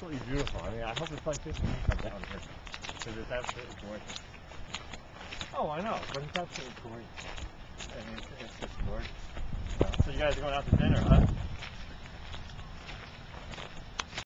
absolutely beautiful. I mean, I hope the like this when down here. Because it's absolutely gorgeous. Oh, I know, but it's absolutely gorgeous. I mean, it's, it's just gorgeous. So you guys are going out to dinner, huh?